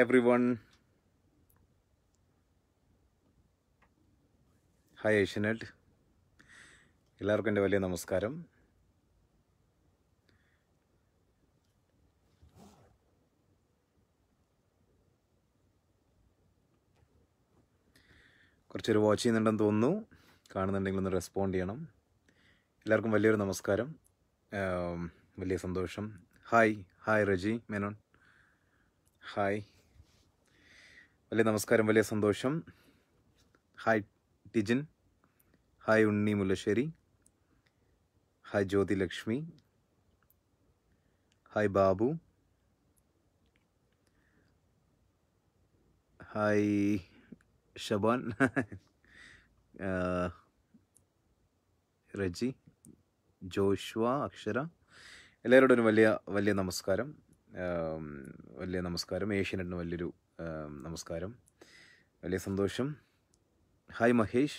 Every one hi Asianet എല്ലാവർക്കും എന്റെ വലിയ നമസ്കാരം. കുറച്ചൊരു വാച്ച് ചെയ്യുന്നുണ്ടെന്ന് തോന്നുന്നു. കാണുന്നുണ്ടെങ്കിൽ ഒന്ന് റെസ്പോണ്ട് ചെയ്യണം. എല്ലാവർക്കും വലിയൊരു നമസ്കാരം. വലിയ സന്തോഷം. Hi hi Reji Menon hi വലിയ നമസ്കാരം വലിയ സന്തോഷം. Hi Tijin hi Unni Mullassery. Hi Jyothi Lakshmi. Hi Babu. Hi Shaban. ആ, റജി ജോഷ്വ അക്ഷര. എല്ലാവരോടും വലിയ വലിയ നമസ്കാരം. ആം, വലിയ നമസ്കാരം. ഏഷ്യനെറ്റിന് വലിയൊരു നമസ്കാരം. വലിയ സന്തോഷം. ഹായ് മഹേഷ്.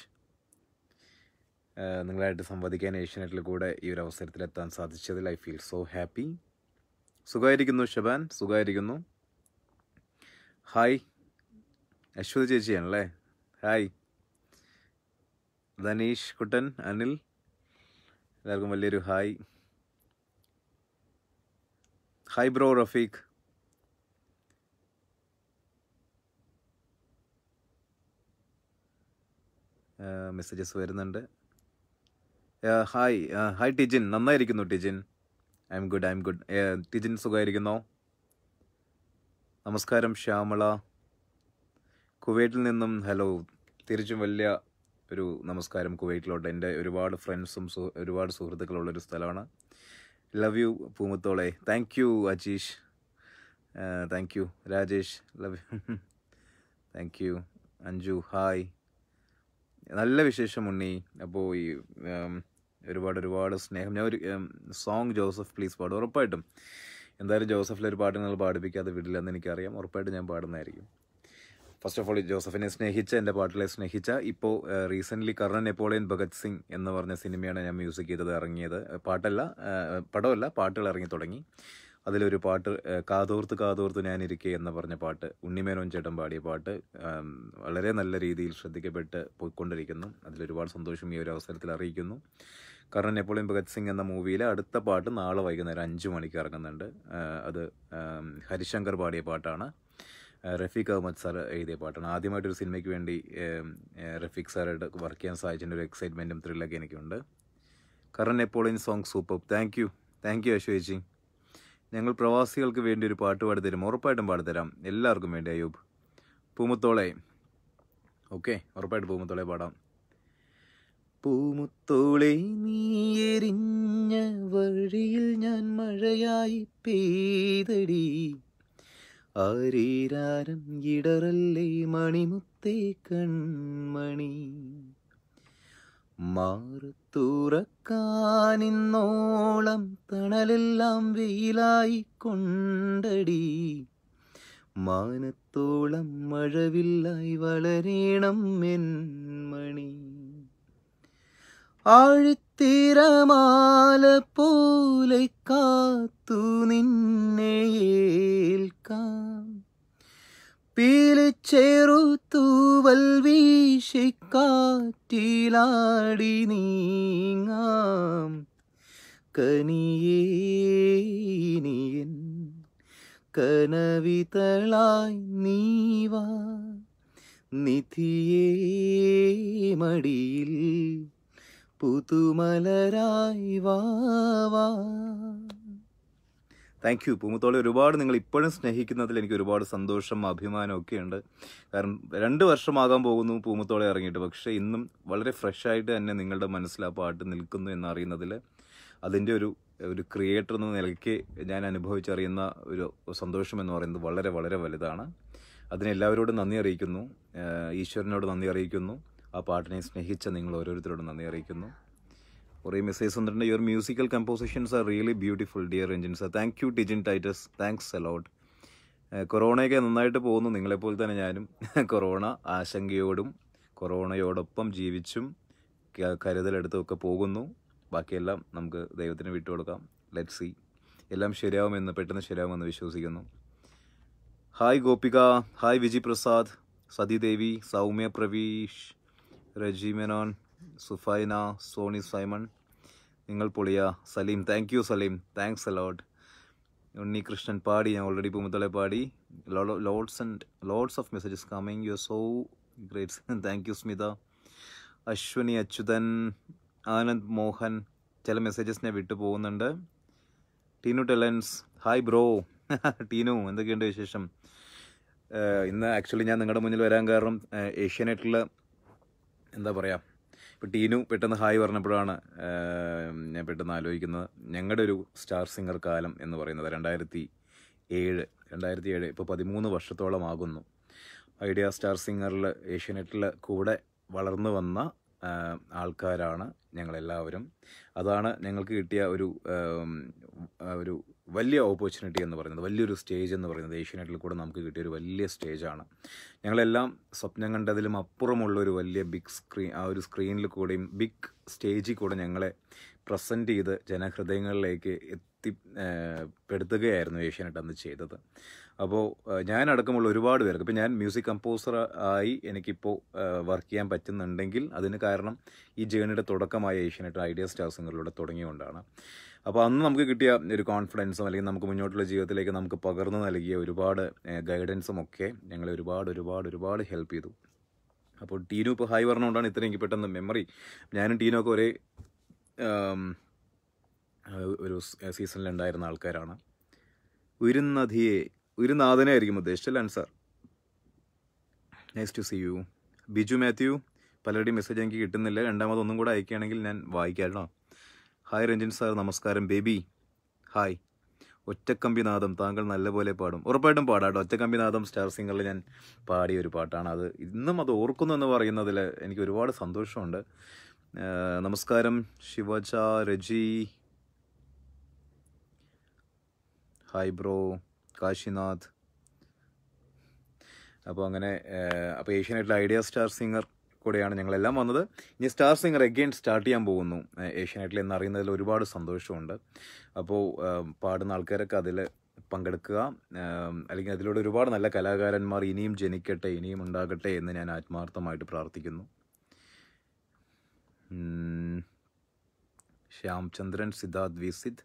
നിങ്ങളായിട്ട് സംവദിക്കാൻ ഏഷ്യനെറ്റിൽ കൂടെ ഈ ഒരു അവസരത്തിൽ എത്താൻ സാധിച്ചതിൽ ഐ ഫീൽ സോ ഹാപ്പി സുഖമായിരിക്കുന്നു ഷബാൻ. സുഖമായിരിക്കുന്നു. ഹായ് അശ്വതി ചേച്ചിയാണല്ലേ? ഹായ് ധനീഷ് കുട്ടൻ അനിൽ. എല്ലാവർക്കും വലിയൊരു hi hi bro Rafeeq. Messages വരുന്നുണ്ട്. ഹായ് ഹായ് ടിജിൻ നന്നായിരിക്കുന്നു Tijin I am good I am good Tijin സുഖമായിരിക്കുന്നോ? നമസ്കാരം ശ്യാമള. കുവൈറ്റിൽ നിന്നും ഹലോ തിരിച്ചും വലിയ ഒരു നമസ്കാരം കുവൈറ്റിലോട്ട്. എന്റെ ഒരുപാട് ഫ്രണ്ട്സും ഒരുപാട് സുഹൃത്തുക്കളുള്ളൊരു സ്ഥലമാണ്. Love you പൂമുത്തോളെ. Thank you Ajeesh thank you Rajesh love you thank you Anju hi നല്ല വിശേഷം ഉണ്ണി. അപ്പോൾ ഈ ഒരുപാട് ഒരുപാട് സ്നേഹം. ഞാൻ ഒരു സോങ് ജോസഫ് പ്ലീസ് പാടും. ഉറപ്പായിട്ടും. എന്തായാലും ജോസഫിലെ ഒരു പാട്ട് നിങ്ങൾ പാടിപ്പിക്കാതെ വിടില്ല എന്ന് എനിക്കറിയാം. ഉറപ്പായിട്ടും ഞാൻ പാടുന്നതായിരിക്കും. ഫസ്റ്റ് ഓഫ് ഓൾ ജോസഫിനെ സ്നേഹിച്ച എന്റെ പാട്ടിലെ സ്നേഹിച്ച ഇപ്പോൾ റീസെന്റ്ലി കർണൻ നെപ്പോളിയൻ ഭഗത് സിംഗ് എന്ന് പറഞ്ഞ സിനിമയാണ് ഞാൻ മ്യൂസിക് ചെയ്തത് ഇറങ്ങിയത്. പാട്ടല്ല പടമല്ല പാട്ടുകൾ ഇറങ്ങി തുടങ്ങി. അതിലൊരു പാട്ട് കാതോർത്ത് കാതോർത്ത് ഞാനിരിക്കെ എന്ന് പറഞ്ഞ പാട്ട് ഉണ്ണിമേനോൻ ചേട്ടൻ പാടിയ പാട്ട് വളരെ നല്ല രീതിയിൽ ശ്രദ്ധിക്കപ്പെട്ട് പോയിക്കൊണ്ടിരിക്കുന്നു. അതിലൊരുപാട് സന്തോഷം ഈ ഒരു അവസരത്തിൽ അറിയിക്കുന്നു. കാരണം നെപ്പോളിയൻ ഭഗത് സിംഗ് എന്ന മൂവിയിലെ അടുത്ത പാട്ട് നാളെ വൈകുന്നേരം അഞ്ച് മണിക്ക് ഇറങ്ങുന്നുണ്ട്. അത് ഹരിശങ്കർ പാടിയ പാട്ടാണ്. റഫീഖ് അഹമ്മദ് സാർ എഴുതിയ പാട്ടാണ്. ആദ്യമായിട്ടൊരു സിനിമയ്ക്ക് വേണ്ടി റഫീഖ് സാറായിട്ട് വർക്ക് ചെയ്യാൻ സാധിച്ചതിന്റെ ഒരു എക്സൈറ്റ്മെന്റും ത്രില്ലൊക്കെ എനിക്കുണ്ട്. Karan Napoleon song super thank you thank you അശ്വേച്ചി ഞങ്ങൾ പ്രവാസികൾക്ക് വേണ്ടി ഒരു പാട്ട് പാടിത്തരും. ഉറപ്പായിട്ടും പാടിത്തരാം. എല്ലാവർക്കും വേണ്ടി അയ്യൂബ്. പൂമുത്തോളെ. ഓക്കെ ഉറപ്പായിട്ട് പൂമുത്തോളെ പാടാം. പൂമുത്തോളെ നീ എരിഞ്ഞ വഴിയിൽ ഞാൻ മഴയായി പെയ്തടി. ആരീരാരം ഇടറല്ലേ മണിമുത്തേ കൺമണി. മാറുത്തുറക്കാനിന്നോളം തണലെല്ലാം വെയിലായി കൊണ്ടടി മാനത്തോളം മഴവില്ലായി വളരേണം മെന്മണി ആഴുത്തിരമാല പോലെ കാത്തു നിന്നെ ഏൽക്കാം. പീലിച്ചേറു തൂവൽ വീശി കാറ്റിലാടി നീങ്ങാം. കനിയേനിയൻ കനവിതളായി നീവാ. നിധിയേ മടിയിൽ പുതുമലരായി വാവാ താങ്ക് യു പൂമുത്തോളെ ഒരുപാട് നിങ്ങൾ ഇപ്പോഴും സ്നേഹിക്കുന്നതിൽ എനിക്ക് ഒരുപാട് സന്തോഷം അഭിമാനം ഒക്കെ ഉണ്ട്. കാരണം രണ്ട് വർഷമാകാൻ പോകുന്നു പൂമുത്തോളെ ഇറങ്ങിയിട്ട്. പക്ഷേ ഇന്നും വളരെ ഫ്രഷ് ആയിട്ട് തന്നെ നിങ്ങളുടെ മനസ്സിൽ ആ പാട്ട് നിൽക്കുന്നു എന്നറിയുന്നതിൽ അതിന്റെ ഒരു ഒരു ക്രിയേറ്റർ എന്ന നിലയ്ക്ക് ഞാൻ അനുഭവിച്ചറിയുന്ന ഒരു സന്തോഷം എന്ന് പറയുന്നത് വളരെ വളരെ വലുതാണ്. അതിന് എല്ലാവരോടും നന്ദി അറിയിക്കുന്നു. ഈശ്വരനോട് നന്ദി അറിയിക്കുന്നു. ആ പാട്ടിനെ സ്നേഹിച്ച നിങ്ങൾ ഓരോരുത്തരോടും നന്ദി അറിയിക്കുന്നു. കുറേ മെസ്സേജ് വന്നിട്ടുണ്ട്. Your musical compositions are really beautiful dear engines thank you Tijin Titus thanks a lot കൊറോണയൊക്കെ നന്നായിട്ട് പോകുന്നു. നിങ്ങളെപ്പോലെ തന്നെ ഞാനും. കൊറോണ ആശങ്കയോടും കൊറോണയോടൊപ്പം ജീവിച്ചും കരുതലെടുത്തുമൊക്കെ പോകുന്നു. ബാക്കിയെല്ലാം നമുക്ക് ദൈവത്തിന് വിട്ടുകൊടുക്കാം. ലെറ്റ് സി എല്ലാം ശരിയാവുമെന്ന് പെട്ടെന്ന് ശരിയാവുമെന്ന് വിശ്വസിക്കുന്നു. Hi Gopika. Hi Viji Prasad Sathidevi Soumya Praveesh Reji Menon Sufaina Soni Simon നിങ്ങൾ പൊളിയ. Saleem thank you Saleem. Thanks a lot Unni Krishnan പാടി ഞാൻ ഓൾറെഡി പൂമുത്തളെ പാടി. Loads and loads of messages coming you so great thank you Smitha. Ashwini Achuthan Anand Mohan ചില messages ഞാൻ വിട്ടു പോകുന്നുണ്ട്. ടീനു ടെലൻസ്. ഹായ് ബ്രോ ടീനു എന്തൊക്കെയുണ്ട് വിശേഷം? ഇന്ന് ആക്ച്വലി ഞാൻ നിങ്ങളുടെ മുന്നിൽ വരാൻ കാരണം ഏഷ്യാനെറ്റിൽ എന്താ പറയുക ഇപ്പോൾ ടീനു പെട്ടെന്ന് ഹായ് പറഞ്ഞപ്പോഴാണ് ഞാൻ പെട്ടെന്ന് ആലോചിക്കുന്നത്. ഞങ്ങളുടെ ഒരു സ്റ്റാർ സിംഗർ കാലം എന്ന് പറയുന്നത് രണ്ടായിരത്തി ഏഴ് രണ്ടായിരത്തി ഏഴ് ഇപ്പോൾ പതിമൂന്ന് വർഷത്തോളം ആകുന്നു. ഐഡിയ സ്റ്റാർ സിംഗറിൽ ഏഷ്യനെറ്റിൽ കൂടെ വളർന്നു വന്ന ആൾക്കാരാണ് ഞങ്ങളെല്ലാവരും. അതാണ് ഞങ്ങൾക്ക് കിട്ടിയ ഒരു ഒരു വലിയ ഓപ്പർച്യൂണിറ്റി എന്ന് പറയുന്നത് വലിയൊരു സ്റ്റേജ് എന്ന് പറയുന്നത് ഏഷ്യനെറ്റിൽ കൂടെ നമുക്ക് കിട്ടിയൊരു വലിയ സ്റ്റേജാണ് ഞങ്ങളെല്ലാം സ്വപ്നം കണ്ടതിലും അപ്പുറമുള്ള ഒരു വലിയ ബിഗ് സ്ക്രീൻ ആ ഒരു സ്ക്രീനിൽ കൂടെയും ബിഗ് സ്റ്റേജിൽ കൂടെ ഞങ്ങളെ പ്രസന്റ് ചെയ്ത് ജനഹൃദയങ്ങളിലേക്ക് എത്തി ഏഹ്, പെടുത്തുകയായിരുന്നു ഏഷ്യാനെറ്റ് അന്ന് ചെയ്തത്. അപ്പോൾ ഞാനടക്കമുള്ള ഒരുപാട് പേർക്ക് ഇപ്പോൾ ഞാൻ മ്യൂസിക് കമ്പോസർ ആയി എനിക്കിപ്പോൾ വർക്ക് ചെയ്യാൻ പറ്റുന്നുണ്ടെങ്കിൽ അതിന് കാരണം ഈ ജേണിയുടെ തുടക്കമായ ഏഷ്യാനെറ്റ് ഐഡിയ സ്റ്റാർ തുടങ്ങിയുകൊണ്ടാണ് അപ്പോൾ അന്ന് നമുക്ക് കിട്ടിയ ഒരു കോൺഫിഡൻസും അല്ലെങ്കിൽ നമുക്ക് മുന്നോട്ടുള്ള ജീവിതത്തിലേക്ക് നമുക്ക് പകർന്നു നൽകിയ ഒരുപാട് ഗൈഡൻസും ഒക്കെ ഞങ്ങളെ ഒരുപാട് ഒരുപാട് ഒരുപാട് ഹെൽപ്പ് ചെയ്തു. അപ്പോൾ ടീനു ഇപ്പോൾ ഹായ് പറഞ്ഞുകൊണ്ടാണ് ഇത്രയും എനിക്ക് പെട്ടെന്ന് മെമ്മറി. ഞാനും ടീനു ഒക്കെ ഒരേ ഒരു സീസണിൽ ഉണ്ടായിരുന്ന ആൾക്കാരാണ്. ഉരുനദിയെ ഉരുനാഥനെ ആയിരിക്കും ഉദ്ദേശിച്ചത് Ansar? Nice to see you Biju Mathew പലരുടെയും മെസ്സേജ് എനിക്ക് കിട്ടുന്നില്ല. രണ്ടാമത് ഒന്നും കൂടെ അയക്കുകയാണെങ്കിൽ ഞാൻ വായിക്കാട്ടോ ഹായ് രഞ്ജൻ സാർ നമസ്കാരം ബേബി ഹായ് ഒറ്റക്കമ്പിനാദം താങ്കൾ നല്ലപോലെ പാടും. ഉറപ്പായിട്ടും പാടാട്ടോ ഒറ്റക്കമ്പിനാദം സ്റ്റാർ സിംഗറിൽ ഞാൻ പാടിയ ഒരു പാട്ടാണ് അത്. ഇന്നും അത് ഓർക്കുന്നു എന്ന് പറയുന്നതിൽ എനിക്ക് ഒരുപാട് സന്തോഷമുണ്ട്. നമസ്കാരം ശിവജ രജി ഹായ് ബ്രോ കാശിനാഥ് അപ്പോൾ അങ്ങനെ അപ്പോൾ ഏഷ്യാനെറ്റിലെ ഐഡിയ സ്റ്റാർ സിംഗർ കൂടെയാണ് ഞങ്ങളെല്ലാം വന്നത്. ഇനി സ്റ്റാർ സിംഗർ എഗെയിൻ സ്റ്റാർട്ട് ചെയ്യാൻ പോകുന്നു. ഏഷ്യാനെറ്റിൽ എന്നറിയുന്നതിൽ ഒരുപാട് സന്തോഷമുണ്ട്. അപ്പോൾ പാടുന്ന ആൾക്കാരൊക്കെ അതിൽ പങ്കെടുക്കുക. അല്ലെങ്കിൽ അതിലൂടെ ഒരുപാട് നല്ല കലാകാരന്മാർ ഇനിയും ജനിക്കട്ടെ ഇനിയും ഉണ്ടാകട്ടെ എന്ന് ഞാൻ ആത്മാർത്ഥമായിട്ട് പ്രാർത്ഥിക്കുന്നു. ശ്യാംചന്ദ്രൻ സിദ്ധാർത്ഥ് വിസിദ്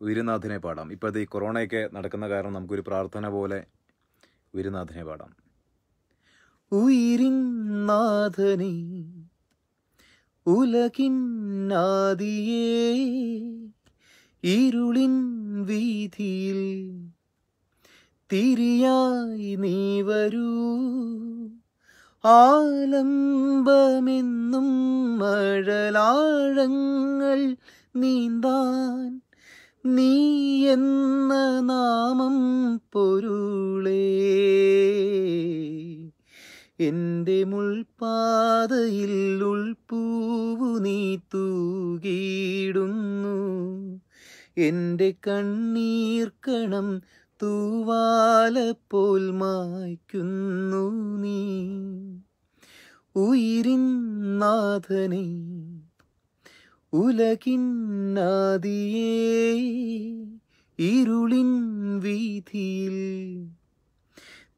ഉയരുനാഥിനെ പാടാം. ഇപ്പോൾ അത് ഈ കൊറോണയൊക്കെ നടക്കുന്ന കാരണം നമുക്കൊരു പ്രാർത്ഥന പോലെ ഉയരുനാഥിനെ പാടാം. ഉയരുനാഥനെ നാഥനെ ഉലകിന്നാദിയേ ഇരുളിൻ വീതിയിൽ തിരിയായി നീ വരൂ. ആലംബമെന്നും മഴലാഴങ്ങൾ നീന്താൻ നീ എന്ന നാമം പൊരുളേ. എന്റെ മുൾപാതയിൽ ഉൾപ്പൂവു നീ തൂകിയിടുന്നു. എന്റെ കണ്ണീർക്കണം തൂവാലപ്പോൽ മായ്ക്കുന്നു നീ. ഉയിരിൻ നാഥനെ ഉലകിന്നാദിയേ ഇരുളിൻ വീതിയിൽ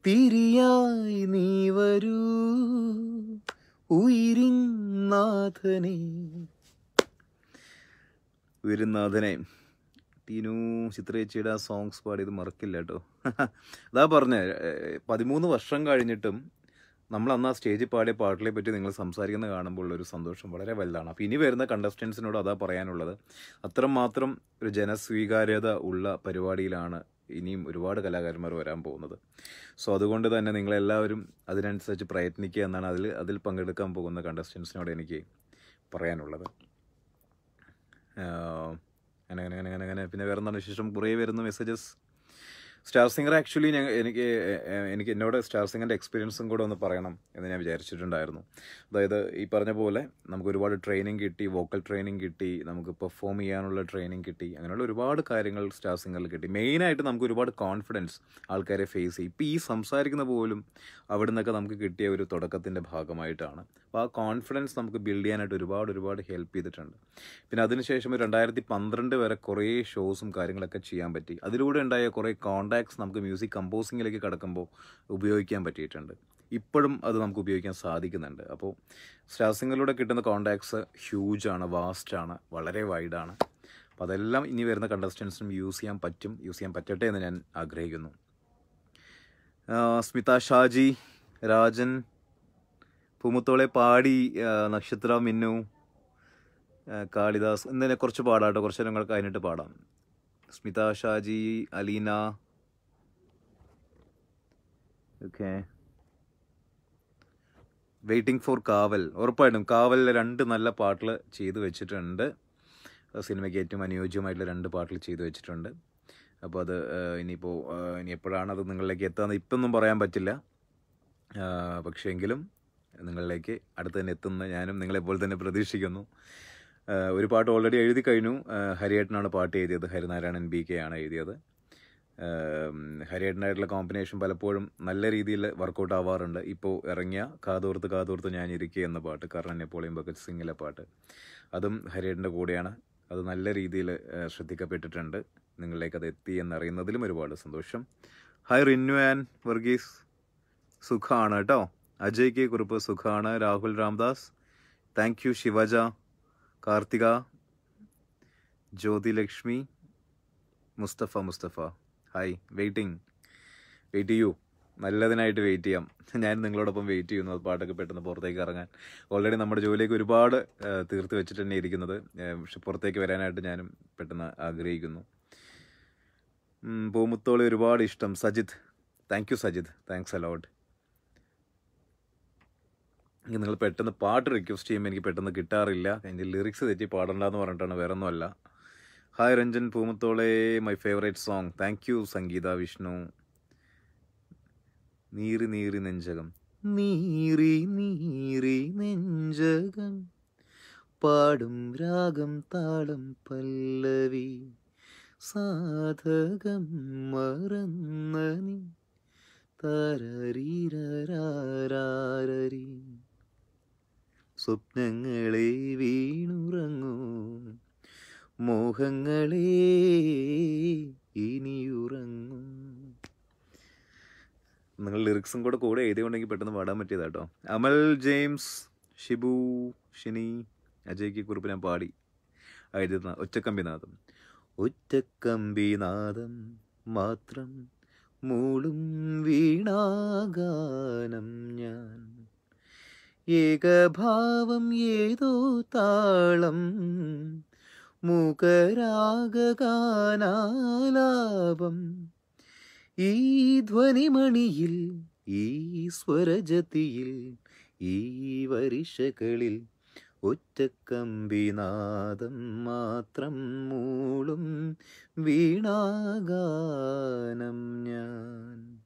തിരിയായി നീ വരൂ ഉയിരിൻ നാഥനെ. ഉയരുന്നാഥനെ ടീനു ആ സോങ്സ് പാടിയത് മറക്കില്ല കേട്ടോ. അതാ പറഞ്ഞേ പതിമൂന്ന് വർഷം കഴിഞ്ഞിട്ടും നമ്മൾ അന്ന് ആ സ്റ്റേജിൽ പാടിയ പാട്ടിനെ പറ്റി നിങ്ങൾ സംസാരിക്കുന്ന കാണുമ്പോൾ ഉള്ള ഒരു സന്തോഷം വളരെ വലുതാണ്. അപ്പോൾ ഇനി വരുന്ന കണ്ടസ്റ്റൻസിനോട് അതാ പറയാനുള്ളത്. അത്രമാത്രം ഒരു ജനസ്വീകാര്യത ഉള്ള പരിപാടിയിലാണ് ഇനിയും ഒരുപാട് കലാകാരന്മാർ വരാൻ പോകുന്നത്. സോ അതുകൊണ്ട് തന്നെ നിങ്ങളെല്ലാവരും അതിനനുസരിച്ച് പ്രയത്നിക്കുക എന്നാണ് അതിൽ അതിൽ പങ്കെടുക്കാൻ പോകുന്ന കണ്ടസ്റ്റൻസിനോട് എനിക്ക് പറയാനുള്ളത്. അങ്ങനെ അങ്ങനെ അങ്ങനെ അങ്ങനെ. പിന്നെ വേറെ എന്താണ് വിശേഷം? കുറേ വരുന്ന മെസ്സേജസ് സ്റ്റാർ സിംഗർ ആക്ച്വലി ഞാൻ എനിക്ക് എനിക്ക് എന്നോട് സ്റ്റാർ സിംഗറിന്റെ എക്സ്പീരിയൻസും കൂടെ ഒന്ന് പറയണം എന്ന് ഞാൻ വിചാരിച്ചിട്ടുണ്ടായിരുന്നു. അതായത് ഈ പറഞ്ഞ പോലെ നമുക്ക് ഒരുപാട് ട്രെയിനിങ് കിട്ടി വോക്കൽ ട്രെയിനിങ് കിട്ടി നമുക്ക് പെർഫോം ചെയ്യാനുള്ള ട്രെയിനിങ് കിട്ടി അങ്ങനെയുള്ള ഒരുപാട് കാര്യങ്ങൾ സ്റ്റാർ സിംഗറിൽ കിട്ടി. മെയിനായിട്ട് നമുക്ക് ഒരുപാട് കോൺഫിഡൻസ് ആൾക്കാരെ ഫേസ് ചെയ്യും. ഇപ്പോൾ ഈ സംസാരിക്കുന്ന പോലും അവിടെ നിന്നൊക്കെ നമുക്ക് കിട്ടിയ ഒരു തുടക്കത്തിന്റെ ഭാഗമായിട്ടാണ്. അപ്പോൾ ആ കോൺഫിഡൻസ് നമുക്ക് ബിൽഡ് ചെയ്യാനായിട്ട് ഒരുപാട് ഒരുപാട് ഹെൽപ്പ് ചെയ്തിട്ടുണ്ട്. പിന്നെ അതിനുശേഷം രണ്ടായിരത്തി പന്ത്രണ്ട് വരെ കുറേ ഷോസും കാര്യങ്ങളൊക്കെ ചെയ്യാൻ പറ്റി. അതിലൂടെ ഉണ്ടായ കുറേ കോൺ കോണ്ടാക്ട്സ് നമുക്ക് മ്യൂസിക് കമ്പോസിങ്ങിലേക്ക് കടക്കുമ്പോൾ ഉപയോഗിക്കാൻ പറ്റിയിട്ടുണ്ട്. ഇപ്പോഴും അത് നമുക്ക് ഉപയോഗിക്കാൻ സാധിക്കുന്നുണ്ട്. അപ്പോൾ സ്റ്റാർ കിട്ടുന്ന കോണ്ടാക്ട്സ് ഹ്യൂജ് ആണ് വാസ്റ്റ് ആണ് വളരെ വൈഡാണ് അപ്പോൾ അതെല്ലാം ഇനി വരുന്ന കണ്ടസ്റ്റൻസിനും യൂസ് ചെയ്യാൻ പറ്റും യൂസ് ചെയ്യാൻ പറ്റട്ടെ എന്ന് ഞാൻ ആഗ്രഹിക്കുന്നു. സ്മിത ഷാജി രാജൻ പൂമുത്തോളെ പാടി നക്ഷത്ര മിന്നു കാളിദാസ് എന്നതിനെ കുറച്ച് പാടാട്ടോ കുറച്ച് നിങ്ങൾക്ക് കഴിഞ്ഞിട്ട് പാടാം. Smitha Shaji Aleena okay. Waiting for Kaval. ഉറപ്പായിട്ടും കാവലിലെ രണ്ട് നല്ല പാട്ടുകൾ ചെയ്തു വെച്ചിട്ടുണ്ട്. സിനിമയ്ക്ക് ഏറ്റവും അനുയോജ്യമായിട്ടുള്ള രണ്ട് പാട്ടുകൾ ചെയ്തു വെച്ചിട്ടുണ്ട്. അപ്പോൾ അത് ഇനിയിപ്പോൾ ഇനി എപ്പോഴാണ് അത് നിങ്ങളിലേക്ക് എത്താന്ന് ഇപ്പൊന്നും പറയാൻ പറ്റില്ല. പക്ഷേങ്കിലും നിങ്ങളിലേക്ക് അടുത്ത് തന്നെ എത്തുന്ന ഞാനും നിങ്ങളെപ്പോലെ തന്നെ പ്രതീക്ഷിക്കുന്നു. ഒരു പാട്ട് ഓൾറെഡി എഴുതി കഴിഞ്ഞു. ഹരിയേട്ടനാണ് പാട്ട് എഴുതിയത്. ഹരിനാരായണൻ ബി കെ ആണ് എഴുതിയത്. ഹരിയേട്ടനായിട്ടുള്ള കോമ്പിനേഷൻ പലപ്പോഴും നല്ല രീതിയിൽ വർക്കൗട്ട് ആവാറുണ്ട്. ഇപ്പോൾ ഇറങ്ങിയ കാതോർത്ത് കാതോർത്ത് ഞാൻ ഇരിക്കുക എന്ന പാട്ട് കർണൻ നെപ്പോളിയൻ ഭഗത് സിംഗിലെ പാട്ട്. അതും ഹരിയേട്ടന്റെ കൂടെയാണ്. അത് നല്ല രീതിയിൽ ശ്രദ്ധിക്കപ്പെട്ടിട്ടുണ്ട്. നിങ്ങളിലേക്ക് അത് എത്തി എന്നറിയുന്നതിലും ഒരുപാട് സന്തോഷം. Hi Rinnu and Varghese. സുഖമാണ് കേട്ടോ? അജയ് കെ കുറിപ്പ് സുഖമാണ് Rahul Ramdas. Thank you Shivaja. Karthika. Jyothilakshmi Musthafa Musthafa. Hi waiting. Wait ചെയ്യൂ. നല്ലതിനായിട്ട് വെയിറ്റ് ചെയ്യാം. ഞാൻ നിങ്ങളോടൊപ്പം വെയിറ്റ് ചെയ്യുന്നു. അത് പാട്ടൊക്കെ പെട്ടെന്ന് പുറത്തേക്ക് ഇറങ്ങാൻ. ഓൾറെഡി നമ്മുടെ ജോലിയൊക്കെ ഒരുപാട് തീർത്ത് വെച്ചിട്ട് തന്നെ ഇരിക്കുന്നത് പക്ഷെ പുറത്തേക്ക് വരാനായിട്ട് ഞാനും പെട്ടെന്ന് ആഗ്രഹിക്കുന്നു. പൂമുത്തോളി ഒരുപാട് ഇഷ്ടം. Sajith. Thank you Sajith. Thanks a lot നിങ്ങൾ പെട്ടെന്ന് പാട്ട് റിക്വസ്റ്റ് ചെയ്യുമ്പോൾ എനിക്ക് പെട്ടെന്ന് കിട്ടാറില്ല. എന്റെ ലിറിക്സ് തെറ്റി പാടണ്ടെന്ന് പറഞ്ഞിട്ടാണ്. വേറെ ഒന്നുമല്ല hi Ranjan Poomuthole my favourite song thank you Sangeetha Vishnu നീറി നീറി നെഞ്ചകം നീറി നീറി നെഞ്ചകം പാടും രാഗം താളം പല്ലവി സാധകം മറന്ന സ്വപ്നങ്ങളെ വീണുറങ്ങൂ. മോഹങ്ങളെ ഇനിയുറങ്ങും. നിങ്ങൾ ലിറിക്സും കൂടെ കൂടെ എഴുതിയുണ്ടെങ്കിൽ പെട്ടെന്ന് പാടാൻ പറ്റിയതാട്ടോ അമൽ ജെയിംസ് ഷിബു ഷിനി അജയ്ക്ക് കുറിപ്പ് ഞാൻ പാടി. എഴുതുന്ന ഒറ്റക്കമ്പിനാഥം. ഒറ്റക്കമ്പിനാഥം മാത്രം മൂളും വീണാഗാനം ഞാൻ. ഏകഭാവം ഏതോ താളം മുഖരാഗാനാലാപം ഈ ധ്വനിമണിയിൽ ഈ സ്വരജതിയിൽ ഈ വരിഷകളിൽ ഒറ്റക്കമ്പിനാദം മാത്രം മൂളും വീണാഗാനം ഞാൻ.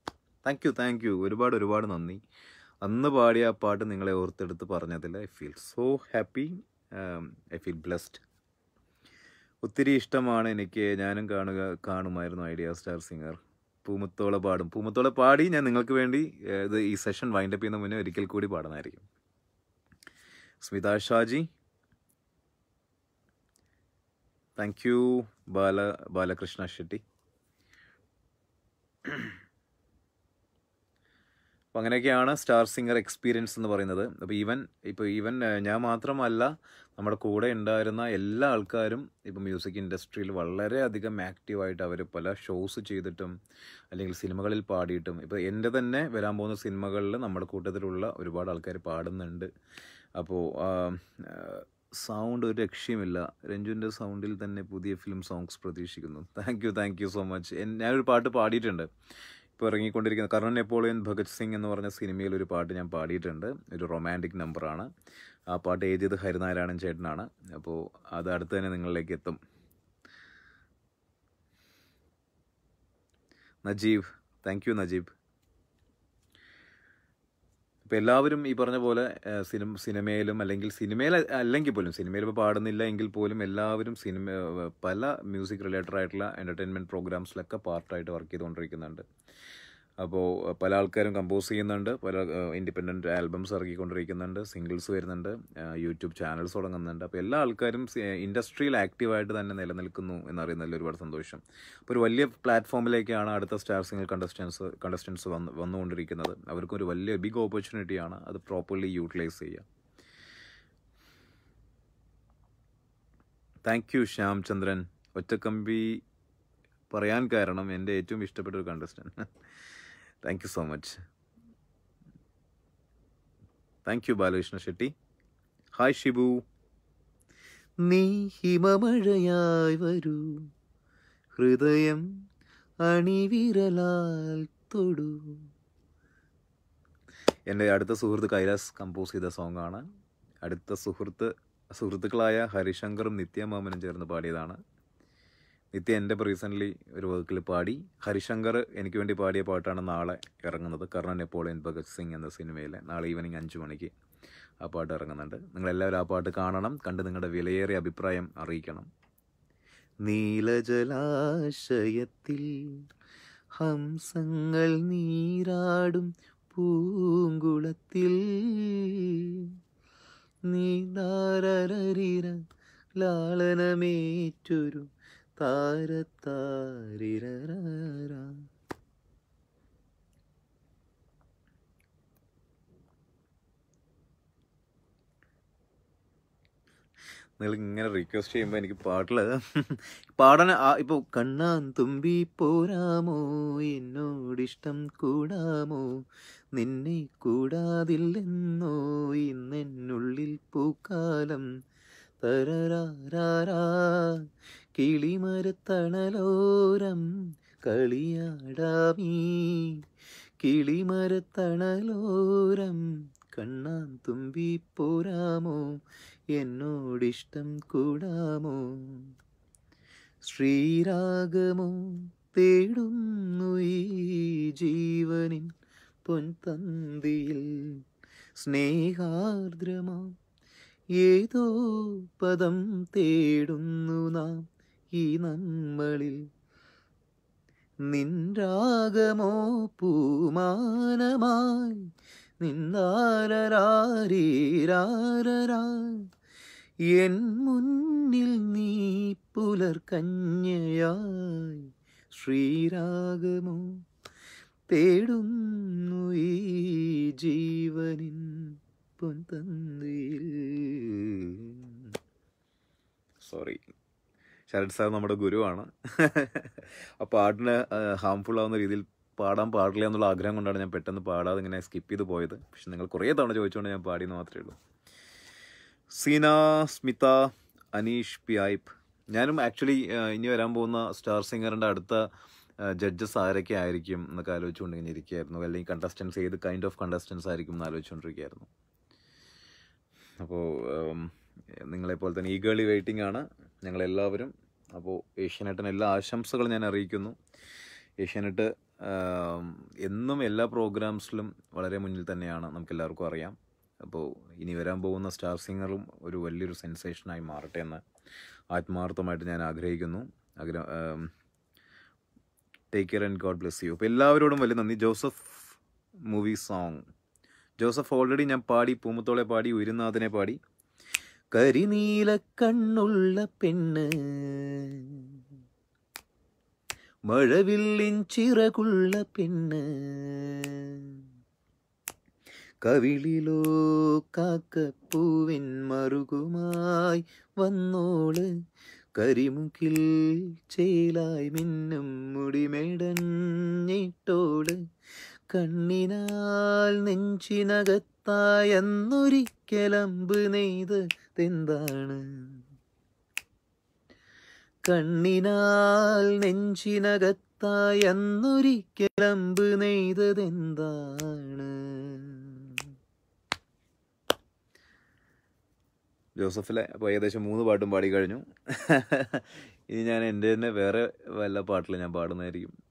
Thank you thank you. ഒരുപാട് ഒരുപാട് നന്ദി. അന്ന് പാടിയ ആ പാട്ട് നിങ്ങളെ ഓർത്തെടുത്ത് പറഞ്ഞതിൽ I feel so happy I feel blessed. ഒത്തിരി ഇഷ്ടമാണ് എനിക്ക്. ഞാനും കാണുക കാണുമായിരുന്നു ഐഡിയ സ്റ്റാർ സിംഗർ. പൂമത്തോളെ പാടും. പൂമത്തോളെ പാടി ഞാൻ നിങ്ങൾക്ക് വേണ്ടി ഇത് ഈ സെഷൻ വൈൻഡപ്പ് ചെയ്യുന്ന മുന്നേ ഒരിക്കൽ കൂടി പാടുന്നതായിരിക്കും. Smitha Shaji. Thank you Bala Balakrishna Shetty. അപ്പോൾ അങ്ങനെയൊക്കെയാണ് സ്റ്റാർ സിംഗർ എക്സ്പീരിയൻസ് എന്ന് പറയുന്നത്. അപ്പോൾ ഈവൻ ഇപ്പോൾ ഈവൻ ഞാൻ മാത്രമല്ല നമ്മുടെ കൂടെ ഉണ്ടായിരുന്ന എല്ലാ ആൾക്കാരും ഇപ്പോൾ മ്യൂസിക് ഇൻഡസ്ട്രിയിൽ വളരെയധികം ആക്റ്റീവായിട്ട് അവർ പല ഷോസ് ചെയ്തിട്ടും അല്ലെങ്കിൽ സിനിമകളിൽ പാടിയിട്ടും ഇപ്പോൾ എന്റെ തന്നെ വരാൻ പോകുന്ന സിനിമകളിൽ നമ്മുടെ കൂട്ടത്തിലുള്ള ഒരുപാട് ആൾക്കാർ പാടുന്നുണ്ട്. അപ്പോൾ സൗണ്ട് ഒരു രക്ഷയുമില്ല. രഞ്ജുവിന്റെ സൗണ്ടിൽ തന്നെ പുതിയ ഫിലിം സോങ്സ് പ്രതീക്ഷിക്കുന്നു. Thank you thank you so much. ഞാനൊരു പാട്ട് പാടിയിട്ടുണ്ട്. ഇപ്പോൾ ഇറങ്ങിക്കൊണ്ടിരിക്കുന്ന കർണൻ നെപ്പോളിയൻ ഭഗത് സിംഗ് എന്ന് പറഞ്ഞ സിനിമയിൽ ഒരു പാട്ട് ഞാൻ പാടിയിട്ടുണ്ട്. ഒരു റൊമാന്റിക് നമ്പറാണ് ആ പാട്ട് എഴുതിയത് ഹരിനാരായണൻ ചേട്ടനാണ്. അപ്പോൾ അത് അടുത്ത് തന്നെ നിങ്ങളിലേക്ക് എത്തും. നജീബ്. Thank you Najeeb. ഇപ്പം എല്ലാവരും ഈ പറഞ്ഞ പോലെ സിനിമ സിനിമയിലും അല്ലെങ്കിൽ സിനിമയിൽ അല്ലെങ്കിൽ പോലും സിനിമയിൽ ഇപ്പോൾ പാടുന്നില്ല എങ്കിൽ പോലും എല്ലാവരും സിനിമ പല മ്യൂസിക് റിലേറ്റഡ് ആയിട്ടുള്ള എന്റർടൈൻമെന്റ് പ്രോഗ്രാംസിലൊക്കെ പാർട്ടായിട്ട് വർക്ക് ചെയ്തുകൊണ്ടിരിക്കുന്നുണ്ട്. അപ്പോൾ പല ആൾക്കാരും കമ്പോസ് ചെയ്യുന്നുണ്ട്. പല ഇൻഡിപെൻഡന്റ് ആൽബംസ് ഇറക്കിക്കൊണ്ടിരിക്കുന്നുണ്ട് സിംഗിൾസ് വരുന്നുണ്ട്. യൂട്യൂബ് ചാനൽസ് തുടങ്ങുന്നുണ്ട്. അപ്പോൾ എല്ലാ ആൾക്കാരും ഇൻഡസ്ട്രിയിൽ ആക്റ്റീവായിട്ട് തന്നെ നിലനിൽക്കുന്നു എന്നറിയുന്നതിൽ ഒരുപാട് സന്തോഷം. അപ്പോൾ ഒരു വലിയ പ്ലാറ്റ്ഫോമിലേക്കാണ് അടുത്ത സ്റ്റാർ സിംഗിൾ കണ്ടസ്റ്റൻസ് കണ്ടസ്റ്റൻസ് വന്ന് വന്നുകൊണ്ടിരിക്കുന്നത്. അവർക്കൊരു വലിയ ബിഗ് ഓപ്പർച്യൂണിറ്റിയാണ് അത് പ്രോപ്പർലി യൂട്ടിലൈസ് ചെയ്യുക. താങ്ക് യു ശ്യാം ചന്ദ്രൻ ഒറ്റക്കമ്പി പറയാൻ കാരണം എന്റെ ഏറ്റവും ഇഷ്ടപ്പെട്ട ഒരു contestant thank you so much thank you Balakrishna Shetty hi Shibu നീ ഹിമമഴയായി വരൂ. ഹൃദയം അണിവിരലാൽ തൊടു. എന്റെ അടുത്ത സുഹൃത്ത് കൈലാസ് കമ്പോസ് ചെയ്ത സോങ്ങാണ് അടുത്ത സുഹൃത്ത് സുഹൃത്തുക്കളായ ഹരിശങ്കറും നിത്യമാമനും ചേർന്ന് പാടിയതാണ്. നിത്യ എന്റെ റീസെന്റ്ലി ഒരു വർക്കിൽ പാടി. ഹരിശങ്കർ എനിക്ക് വേണ്ടി പാടിയ പാട്ടാണ് നാളെ ഇറങ്ങുന്നത്. കർണൻ നെപ്പോളിയൻ ഭഗത് സിംഗ് എന്ന സിനിമയിലെ നാളെ ഈവനിങ് അഞ്ച് മണിക്ക് ആ പാട്ട് ഇറങ്ങുന്നുണ്ട്. നിങ്ങളെല്ലാവരും ആ പാട്ട് കാണണം. കണ്ട് നിങ്ങളുടെ വിലയേറിയ അഭിപ്രായം അറിയിക്കണം. നീലജലാശയത്തിൽ ഹംസങ്ങൾ നീരാടും പൂങ്കുളത്തിൽ. നീതാരരീര ലാളനമേറ്റൊരു താരത്താരിരരാ നിങ്ങൾ ഇങ്ങനെ റിക്വസ്റ്റ് ചെയ്യുമ്പോൾ എനിക്ക് പാട്ടിൽ പാടാൻ ഇപ്പോൾ കണ്ണാൻ തുമ്പി പോരാമോ? എന്നോടിഷ്ടം കൂടാമോ? നിന്നെ കൂടാതില്ലെന്നോ? ഇന്നെന്നുള്ളിൽ പൂക്കാലം തരരാരാ കിളിമരത്തണലോരം കളിയാടാമീ കിളിമരത്തണലോരം കണ്ണാൻ തുമ്പി പോരാമോ? എന്നോടിഷ്ടം കൂടാമോ? ശ്രീരാഗമോ തേടുന്നു ഈ ജീവനിൻ പൊൻതന്തിയിൽ. സ്നേഹാർദ്രമോ ഏതോ പദം തേടുന്നു നാം. ഈ നമ്മളിൽ. നിൻരാഗമോ പൂമാനമായി നിന്നാരരാരീരാരരാ എൻ മുന്നിൽ നീ പുലർക്കന്യയായി ശ്രീരാഗമോ തേടുന്നു ഈ ജീവനിൻ പൊൻതന്തിയിൽ. സോറി ശരത് സാർ നമ്മുടെ ഗുരുവാണ്. ആ പാട്ടിന് ഹാംഫുൾ ആവുന്ന രീതിയിൽ പാടാൻ പാടില്ല എന്നുള്ള ആഗ്രഹം കൊണ്ടാണ് ഞാൻ പെട്ടെന്ന് പാടാതെ ഇങ്ങനെ സ്കിപ്പ് ചെയ്ത് പോയത്. പക്ഷെ നിങ്ങൾ കുറേ തവണ ചോദിച്ചുകൊണ്ട് ഞാൻ പാടിയെന്ന് മാത്രമേ ഉള്ളൂ. സീന സ്മിത അനീഷ് പി ഐപ്പ് ഞാനും ആക്ച്വലി ഇനി വരാൻ പോകുന്ന സ്റ്റാർ സിംഗറിന്റെ അടുത്ത ജഡ്ജസ് ആരൊക്കെ ആയിരിക്കും എന്നൊക്കെ ആലോചിച്ചുകൊണ്ട് ഇങ്ങനെ ഇരിക്കുകയായിരുന്നു. അല്ലെങ്കിൽ കണ്ടസ്റ്റൻസ് ഏത് കൈൻഡ് ഓഫ് കണ്ടസ്റ്റൻസ് ആയിരിക്കും എന്ന് ആലോചിച്ചുകൊണ്ടിരിക്കുകയായിരുന്നു. അപ്പോൾ നിങ്ങളെപ്പോലെ തന്നെ ഈഗേളി വെയിറ്റിംഗ് ആണ് ഞങ്ങളെല്ലാവരും. അപ്പോൾ ഏഷ്യാനെറ്റിന് എല്ലാ ആശംസകളും ഞാൻ അറിയിക്കുന്നു. ഏഷ്യാനെറ്റ് എന്നും എല്ലാ പ്രോഗ്രാംസിലും വളരെ മുന്നിൽ തന്നെയാണ് നമുക്കെല്ലാവർക്കും അറിയാം. അപ്പോൾ ഇനി വരാൻ പോകുന്ന സ്റ്റാർ സിംഗറും ഒരു വലിയൊരു സെൻസേഷനായി മാറട്ടെ എന്ന് ആത്മാർത്ഥമായിട്ട് ഞാൻ ആഗ്രഹിക്കുന്നു. ആഗ്രഹ take care and God bless you അപ്പോൾ എല്ലാവരോടും വലിയ നന്ദി. Joseph movie song. Joseph already ഞാൻ പാടി പൂമുത്തോളെ പാടി ഉയരുന്നാഥനെ പാടി. കരിനീല കണ്ണുള്ള പെണ്ണ്. മഴവില്ലിൻ ചിറകുള്ള പെണ്ണ്. കവിളിലോ കാക്കപ്പൂവിൻ മറുകുമായി വന്നോൾ. കരിമുക്കിൽ ചേലായി മിന്നും മുടിമേടഞ്ഞിട്ടോൾ കണ്ണിനാൽ നെഞ്ചിനകത്തായെന്നൊരിക്കലമ്പ് നെയ്ത് തെന്താണ് കണ്ണിനാൽ നെഞ്ചിനകത്തായെന്നൊരിക്കലമ്പ് നെയ്തതെന്താണ്? ജോസഫിലെ അപ്പോൾ ഏകദേശം മൂന്ന് പാട്ടും പാടി കഴിഞ്ഞു. ഇനി ഞാൻ എന്റെ തന്നെ വേറെ വല്ല പാട്ടിൽ ഞാൻ പാടുന്നതായിരിക്കും.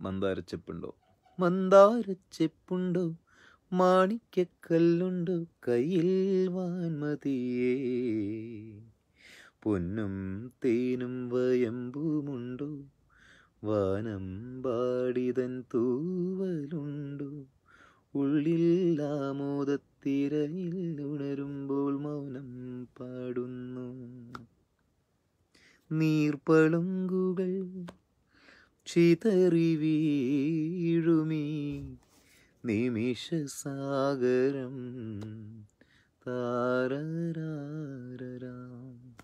മന്ദാരച്ചെപ്പുണ്ടോ? മന്ദാരച്ചെപ്പുണ്ടോ? മാണിക്കക്കല്ലുണ്ടോ കയ്യിൽ വാൻമതിയേ. പൊന്നും തേനും വയമ്പുമുണ്ടു വാനം പാടിതൻ തൂവലുണ്ടു. ഉള്ളിൽ ഉണരുമ്പോൾ മൗനം പാടുന്നു. നീർപ്പളുങ്കുകൾ ചിതറി വീഴുമീ നിമിഷസാഗരം താരരാരരാം.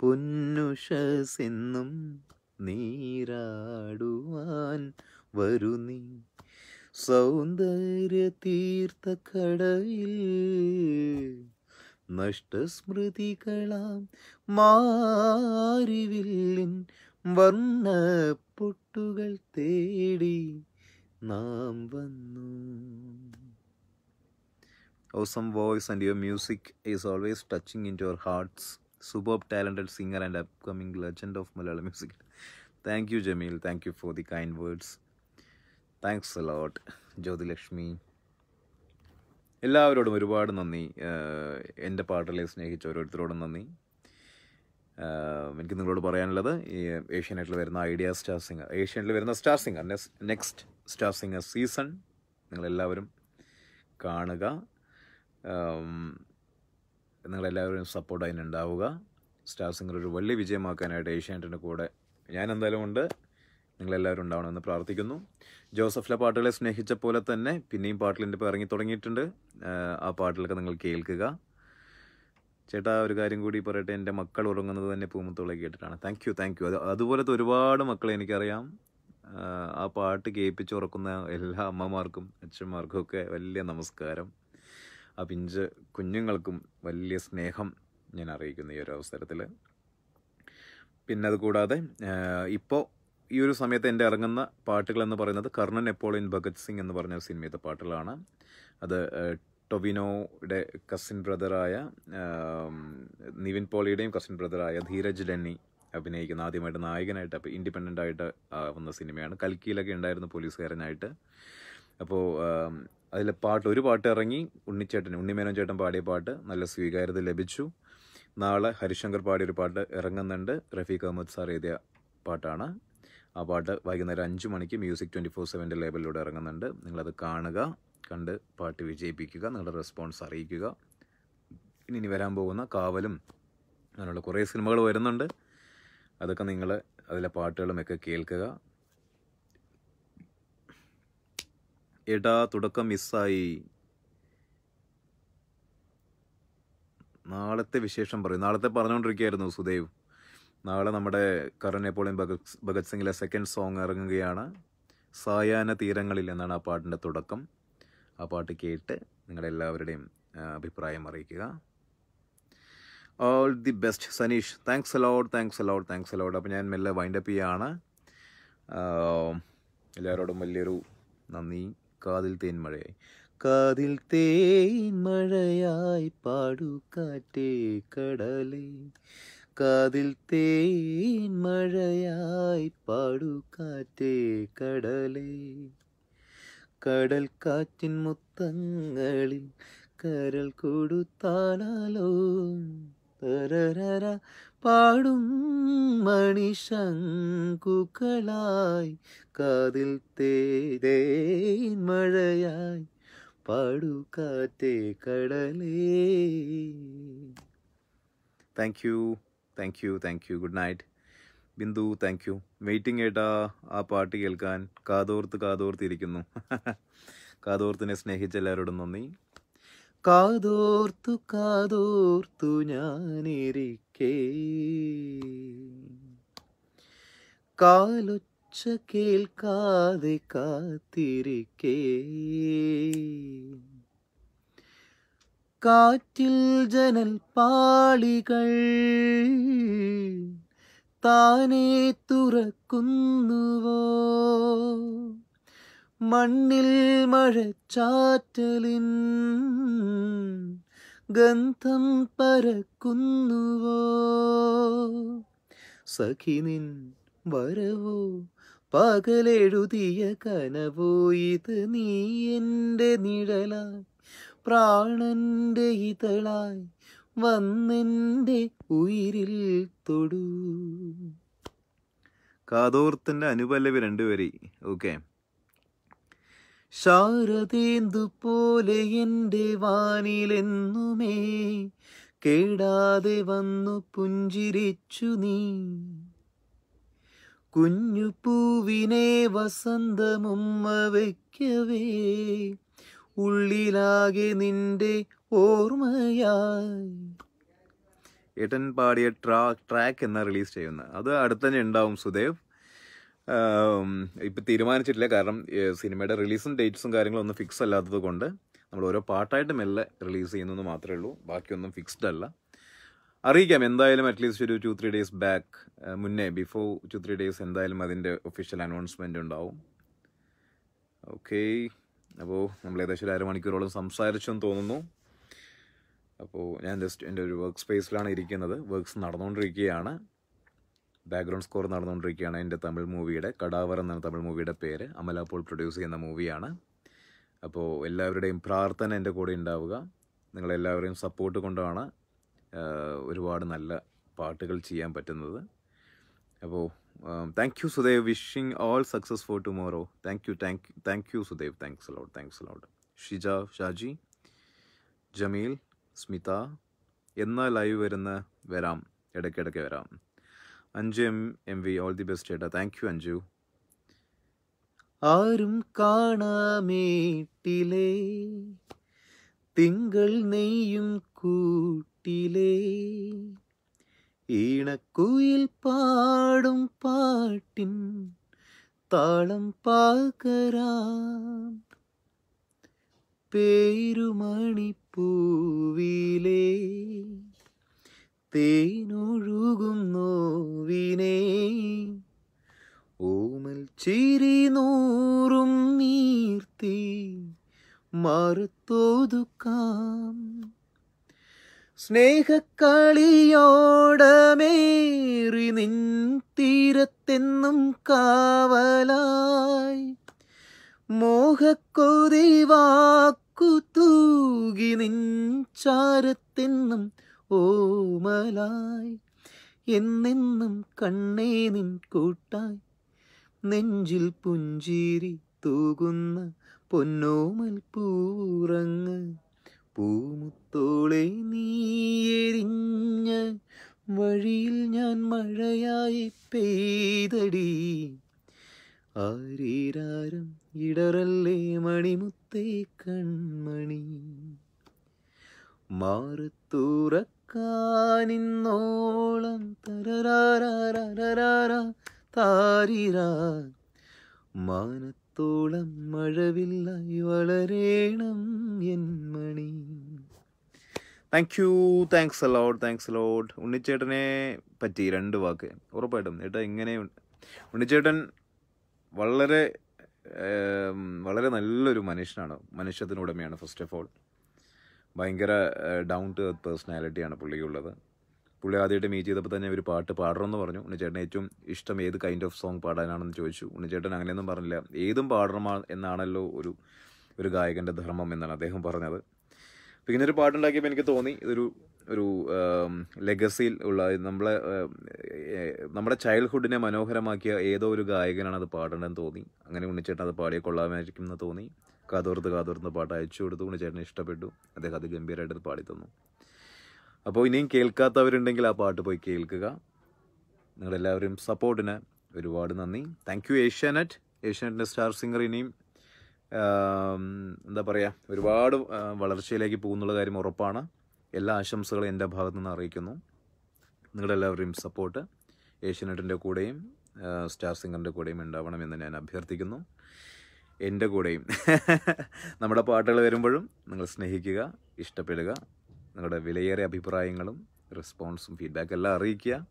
പൊന്നുഷസെന്നും നീരാടുവാൻ വരുന്നി. സൗന്ദര്യ സൗന്ദര്യ തീർത്ഥക്കടയിൽ നഷ്ടസ്മൃതികളാം മാറിവില്ലിൻ വർണ പൊട്ടുകൾ തേടി. നാം വന്നു. Awesome voice and your music is always touching in your hearts super talented singer and upcoming legend of Malayala music thank you Jameel thank you for the kind words thanks a lot Jyothilakshmi എല്ലാവരോടും ഒരുപാട് നന്ദി. എന്റെ പാട്ടിലെ സ്നേഹിച്ച ഓരോരുത്തരോടും നന്ദി. എനിക്ക് നിങ്ങളോട് പറയാനുള്ളത് ഈ ഏഷ്യനെറ്റിൽ വരുന്ന ഐഡിയ സ്റ്റാർ സിംഗർ ഏഷ്യനെറ്റിൽ വരുന്ന star singer next star singer season. നിങ്ങളെല്ലാവരും കാണുക. നിങ്ങളെല്ലാവരും സപ്പോർട്ട് അതിനുണ്ടാവുക. സ്റ്റാർ സിംഗർ ഒരു വലിയ വിജയമാക്കാനായിട്ട് ഏഷ്യാനെറ്റിന്റെ കൂടെ ഞാൻ എന്തായാലും ഉണ്ട്. നിങ്ങളെല്ലാവരും ഉണ്ടാവണമെന്ന് പ്രാർത്ഥിക്കുന്നു. ജോസഫിലെ പാട്ടുകളെ സ്നേഹിച്ച പോലെ തന്നെ പിന്നെയും പാട്ടിലിന്റെ ഇപ്പോൾ ഇറങ്ങി തുടങ്ങിയിട്ടുണ്ട്. ആ പാട്ടിലൊക്കെ നിങ്ങൾ കേൾക്കുക. ചേട്ടാ ഒരു കാര്യം കൂടി പറയട്ടെ. എന്റെ മക്കൾ ഉറങ്ങുന്നത് തന്നെ പൂമുത്തോളെ കേട്ടിട്ടാണ്. Thank you thank you. അത് അതുപോലത്തെ ഒരുപാട് മക്കളെ എനിക്കറിയാം. ആ പാട്ട് കേൾപ്പിച്ചുറക്കുന്ന എല്ലാ അമ്മമാർക്കും അച്ഛന്മാർക്കും ഒക്കെ വലിയ നമസ്കാരം. ആ പിഞ്ച് കുഞ്ഞുങ്ങൾക്കും വലിയ സ്നേഹം ഞാൻ അറിയിക്കുന്നു ഈ ഒരു അവസരത്തിൽ പിന്നെ അത് കൂടാതെ ഇപ്പോൾ ഈ ഒരു സമയത്ത് എന്റെ ഇറങ്ങുന്ന പാട്ടുകൾ എന്ന് പറയുന്നത് കർണൻ നെപ്പോളിയൻ ഭഗത് സിംഗ് എന്ന് പറഞ്ഞ സിനിമയിലെ പാട്ടുകളാണ്. അത് ടൊവിനോയുടെ കസിൻ ബ്രദറായ നിവിൻ പോളിയുടെയും കസിൻ ബ്രദറായ ധീരജ് ഡെന്നി അഭിനയിക്കുന്ന ആദ്യമായിട്ട് നായകനായിട്ട് അപ്പോൾ ഇൻഡിപെൻഡന്റ് ആയിട്ട് വന്ന സിനിമയാണ്. കൽക്കിയിലൊക്കെ ഉണ്ടായിരുന്ന പോലീസുകാരനായിട്ട്. അപ്പോൾ അതിലെ പാട്ട് ഒരു പാട്ട് ഇറങ്ങി ഉണ്ണിച്ചേട്ടൻ ഉണ്ണിമേനോൻ ചേട്ടൻ പാടിയ പാട്ട് നല്ല സ്വീകാര്യത ലഭിച്ചു. നാളെ ഹരിശങ്കർ പാടിയ ഒരു പാട്ട് ഇറങ്ങുന്നുണ്ട്. റഫീഖ് അഹമ്മദ് സാർ എഴുതിയ പാട്ടാണ്. ആ പാട്ട് വൈകുന്നേരം അഞ്ച് മണിക്ക് മ്യൂസിക് ട്വന്റി ഫോർ സെവന്റെ ലേബലിലൂടെ ഇറങ്ങുന്നുണ്ട്. നിങ്ങളത് കാണുക കണ്ട് പാട്ട് വിജയിപ്പിക്കുക നിങ്ങളുടെ റെസ്പോൺസ് അറിയിക്കുക. ഇനി വരാൻ പോകുന്ന കാവലും അങ്ങനെയുള്ള കുറേ സിനിമകൾ വരുന്നുണ്ട്. അതൊക്കെ നിങ്ങൾ അതിലെ പാട്ടുകളും ഒക്കെ കേൾക്കുക. എടാ തുടക്കം മിസ്സായി. നാളത്തെ വിശേഷം പറയും. നാളത്തെ പറഞ്ഞുകൊണ്ടിരിക്കുകയായിരുന്നു സുദേവ്. നാളെ നമ്മുടെ കരൺ എപ്പോളിയും ഭഗത് ഭഗത് സിംഗിലെ സെക്കൻഡ് സോങ് ഇറങ്ങുകയാണ്. സായാഹ്ന തീരങ്ങളിൽ എന്നാണ് ആ പാട്ടിന്റെ തുടക്കം. ആ പാട്ട് കേട്ട് നിങ്ങളുടെ എല്ലാവരുടെയും അഭിപ്രായം അറിയിക്കുക. All the best Saneesh thanks a lot thanks a lot thanks a lot അപ്പോൾ ഞാൻ മെല്ലെ വൈൻഡപ്പ് ചെയ്യാണ്. എല്ലാവരോടും വലിയൊരു നന്ദി. കാതിൽ തേൻ മഴയായി. കാതിൽ തേൻ മഴയായി പാടു കാറ്റേ കടലേ. കാതിൽ തേൻ മഴയായി പാടു കാറ്റേ കടലേ. കടൽ കാറ്റിൻ മുത്തങ്ങളിൽ കരൾ കൊടുത്താലോ തരരര പാടും മണിശങ്കുക്കളായി കാതിൽ തേൻ മഴയായി. പാടുകാറ്റേ കടലേ. Thank you thank you thank you good night Bindu thank you waiting ഏട്ടാ ആ പാട്ട് കേൾക്കാൻ കാതോർത്ത് കാതോർത്തിരിക്കുന്നു. കാതോർത്തിനെ സ്നേഹിച്ച എല്ലാവരോടും നന്ദി. കാതോർത്തു കാതോർത്തു ഞാനിരിക്കേ. കാലൊച്ച കേൾക്കാതെ കാത്തിരിക്കേ. കാറ്റിൽ ജനൽ പാളികൾ താനേ തുറക്കുന്നുവോ? മണ്ണിൽ മഴച്ചാറ്റലിൻ ഗന്ധം പരക്കുന്നുവോ? സഖിനിൻ വരവോ? പകലെഴുതിയ കനവോ? ഇത് നീ എന്റെ നിഴലായി പ്രാണന്റെ ഇതളായി വന്നെന്റെ ഉയിരിൽ തൊടൂ. കാതോർത്തിന്റെ അനുപല്ലവി രണ്ടുപേരെ ഓക്കെ. ശാരദേന്ദു പോലെ എന്റെ വാനിലെന്നുമേ കേടാതെ വന്നു പുഞ്ചിരിച്ചു നീ. കുഞ്ഞു പൂവിനെ വസന്തമുമ്മ വയ്ക്കവേ ഉള്ളിലാകെ നിന്റെ ഓർമ്മയായി. ഏട്ടൻ പാടിയ ട്രാ ട്രാക്ക് എന്ന റിലീസ് ചെയ്യുന്ന. അത് അടുത്തന്നെ ഉണ്ടാവും സുദേവ്. ഇപ്പൊ തീരുമാനിച്ചിട്ടില്ല. കാരണം സിനിമയുടെ റിലീസും ഡേറ്റ്സും കാര്യങ്ങളും ഒന്നും ഫിക്സ് അല്ലാത്തത് കൊണ്ട് നമ്മൾ ഓരോ പാട്ടായിട്ട് മെല്ലെ റിലീസ് ചെയ്യുന്നതെന്ന് മാത്രമേ ഉള്ളൂ. ബാക്കിയൊന്നും ഫിക്സ്ഡ് അല്ല. അറിയിക്കാം എന്തായാലും അറ്റ്ലീസ്റ്റ് ഒരു ടു ത്രീ ഡേയ്സ് ബാക്ക് മുന്നേ ബിഫോർ ടു ത്രീ ഡേയ്സ് എന്തായാലും അതിന്റെ ഒഫീഷ്യൽ അനൗൺസ്മെന്റ് ഉണ്ടാവും. ഓക്കെ അപ്പോൾ നമ്മൾ ഏകദേശം ഒരു അരമണിക്കൂറോളം സംസാരിച്ചെന്ന് തോന്നുന്നു. അപ്പോൾ ഞാൻ ജസ്റ്റ് എന്റെ ഒരു വർക്ക് സ്പേസിലാണ് ഇരിക്കുന്നത്. വർക്ക്സ് നടന്നുകൊണ്ടിരിക്കുകയാണ്. ബാക്ക്ഗ്രൗണ്ട് സ്കോർ നടന്നുകൊണ്ടിരിക്കുകയാണ് എന്റെ തമിഴ് മൂവിയുടെ കടാവർ എന്നാണ് തമിഴ് മൂവിയുടെ പേര്. അമല പോൾ പ്രൊഡ്യൂസ് ചെയ്യുന്ന മൂവിയാണ്. അപ്പോൾ എല്ലാവരുടെയും പ്രാർത്ഥന എന്റെ കൂടെ ഉണ്ടാവുക. നിങ്ങളെല്ലാവരെയും സപ്പോർട്ട് കൊണ്ടാണ് ഒരുപാട് നല്ല പാട്ടുകൾ ചെയ്യാൻ പറ്റുന്നത്. അപ്പോൾ thank you Sudev. Wishing all success for tomorrow thank you thank thank you Sudev. Thanks a lot thanks a lot Shija Shaji Jameel Smitha എന്നാ ലൈവ് വരുന്ന വരാം. ഇടയ്ക്കിടയ്ക്ക് വരാം. Anju M M V all the best ചേട്ടാ. Thank you Anju. ആരും കാണാമേട്ടിലേ. തിങ്കൾ നെയ്യും കൂട്ടിലേ. ഈണക്കുയിൽ പാടും പാട്ടിൻ താളം പാകരാം. പേരുമണിപ്പൂവിലേ. തേനൊഴുകും മാറത്തൂറക്കാനിന്നോളം തരരാരാരാരാ താരിരാ. മാനത്തോളം മഴവില്ലായി വളരേണം എൻ മണി. Thank you thanks a lot thanks a lot ഉണ്ണിച്ചേട്ടനെ പറ്റി രണ്ട് വാക്ക്. ഉറപ്പായിട്ടും ഏട്ടാ ഇങ്ങനെ ഉണ്ണിച്ചേട്ടൻ വളരെ വളരെ നല്ലൊരു മനുഷ്യനാണ് മനുഷ്യത്തിനുടമയാണ് ഫസ്റ്റ് ഓഫ് ഓൾ ഭയങ്കര ഡൗൺ ടു എർത്ത് പേഴ്സണാലിറ്റിയാണ് പുള്ളിക്കുള്ളത്. പുള്ളി ആദ്യമായിട്ട് മീറ്റ് ചെയ്തപ്പോൾ തന്നെ ഒരു പാട്ട് പാടണമെന്ന് പറഞ്ഞു. ഉണ്ണിച്ചേട്ടൻ ഏറ്റവും ഇഷ്ടം ഏത് കൈൻഡ് ഓഫ് സോങ് പാടാനാണെന്ന് ചോദിച്ചു. ഉണ്ണിച്ചേട്ടൻ അങ്ങനെയൊന്നും പറഞ്ഞില്ല. ഏതും പാടണം എന്നാണല്ലോ ഒരു ഒരു ഗായകന്റെ ധർമ്മം എന്നാണ് അദ്ദേഹം പറഞ്ഞത്. പിന്നെ ഒരു പാട്ടുണ്ടാക്കിയപ്പോൾ എനിക്ക് തോന്നി ഇതൊരു ഒരു ലെഗസിയിൽ ഉള്ള നമ്മളെ നമ്മുടെ ചൈൽഡ്ഹുഡിനെ മനോഹരമാക്കിയ ഏതോ ഒരു ഗായകനാണ് അത് പാടേണ്ടതെന്ന് തോന്നി. അങ്ങനെ ഉണ്ണിച്ചേട്ടൻ അത് പാടിയ കൊള്ളാമായിരിക്കും എന്ന് തോന്നി. കാതോർത്ത് കാതോർന്ന് പാട്ട് അയച്ചു കൊടുത്തു. ഉണ്ണിച്ചേട്ടന് ഇഷ്ടപ്പെട്ടു. അദ്ദേഹം അത് ഗംഭീരമായിട്ട് പാടി തന്നു. അപ്പോൾ ഇനിയും കേൾക്കാത്തവരുണ്ടെങ്കിൽ ആ പാട്ട് പോയി കേൾക്കുക. നിങ്ങളെല്ലാവരും സപ്പോർട്ടിന് ഒരുപാട് നന്ദി. താങ്ക് യു ഏഷ്യാനെറ്റ് ഏഷ്യാനെറ്റിന്റെ സ്റ്റാർ സിംഗർ ഇനിയും എന്താ പറയുക ഒരുപാട് വളർച്ചയിലേക്ക് പോകുന്നുള്ള കാര്യം ഉറപ്പാണ്. എല്ലാ ആശംസകളും എന്റെ ഭാഗത്തു നിന്ന് അറിയിക്കുന്നു. നിങ്ങളുടെ എല്ലാവരുടെയും സപ്പോർട്ട് ഏഷ്യാനെറ്റിന്റെ കൂടെയും സ്റ്റാർ സിംഗറിന്റെ കൂടെയും ഉണ്ടാവണമെന്ന് ഞാൻ അഭ്യർത്ഥിക്കുന്നു. എന്റെ കൂടെയും. നമ്മുടെ പാട്ടുകൾ വരുമ്പോഴും നിങ്ങൾ സ്നേഹിക്കുക ഇഷ്ടപ്പെടുക. നിങ്ങളുടെ വിലയേറിയ അഭിപ്രായങ്ങളും റെസ്പോൺസും ഫീഡ്ബാക്കും എല്ലാം അറിയിക്കുക.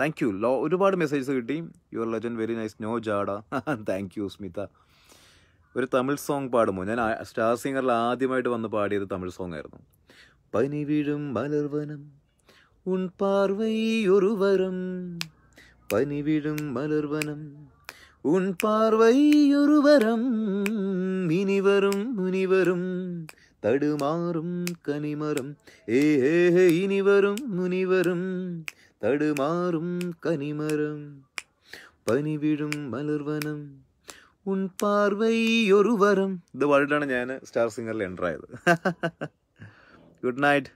താങ്ക് യു ലോ ഒരുപാട് മെസ്സേജസ് കിട്ടി. Your legend very nice no ജാഡ thank you Smitha. ഒരു തമിഴ് സോങ് പാടുമോ? ഞാൻ സ്റ്റാർ സിംഗറിൽ ആദ്യമായിട്ട് വന്ന് പാടിയത് തമിഴ് സോങ് ആയിരുന്നു. പനി വീഴും മലർവനം ഉൺ പാർവൈ ഒരു വരം. പനി വീഴും മലർവനം ഉൻ പാർവൈ ഒരു വരം ഇനി വരും മുനിവരും തടുമാറും കനിമരം ഏ ഹേ ഹേ ഇനി വരും മുനിവരും തടുമാറും കനിമരം പനി വീഴും മലർവനം ഉൻ പാർവൈ ഒരു വരം ഇത് പാടിയിട്ടാണ് ഞാൻ സ്റ്റാർ സിംഗറിൽ എന്റർ ആയത്. Good night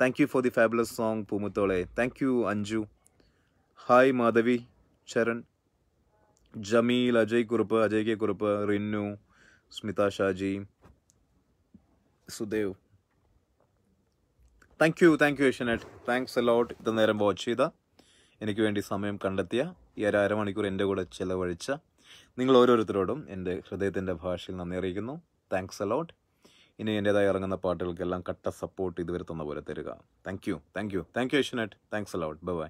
thank you for the fabulous song Poomuthole thank you Anju hi Madhavi Charan Jameel Ajay Kurup Ajay K Kurup Rinnu Smitha Shaji Sudev. Thank you thank you Asianet. Thanks a lot ഇത്ര നേരം watch ചെയ്ത. എനിക്ക് വേണ്ടി സമയം കണ്ടെത്തിയ ഈ ഒരു അരമണിക്കൂർ എന്റെ കൂടെ ചിലവഴിച്ച നിങ്ങൾ ഓരോരുത്തരോടും എന്റെ ഹൃദയത്തിന്റെ ഭാഷയിൽ നന്ദി അറിയിക്കുന്നു. താങ്ക്സ് അലോട്ട് ഇനി എന്റെതായി ഇറങ്ങുന്ന പാട്ടുകൾക്കെല്ലാം കട്ട സപ്പോർട്ട് ഇതുവരെ തന്ന പോലെ തരിക. Thank you thank you thank you Asianet. Thanks a lot bye bye